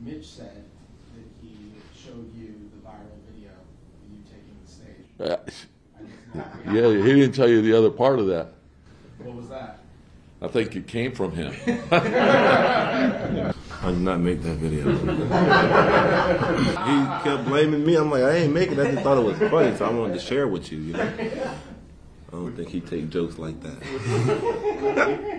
Mitch said that he showed you the viral video of you taking the stage. Uh, yeah, he didn't tell you the other part of that. What was that? I think it came from him. I did not make that video. he kept blaming me. I'm like, I ain't making it. I just thought it was funny, so I wanted to share with you. You know, I don't think he take jokes like that.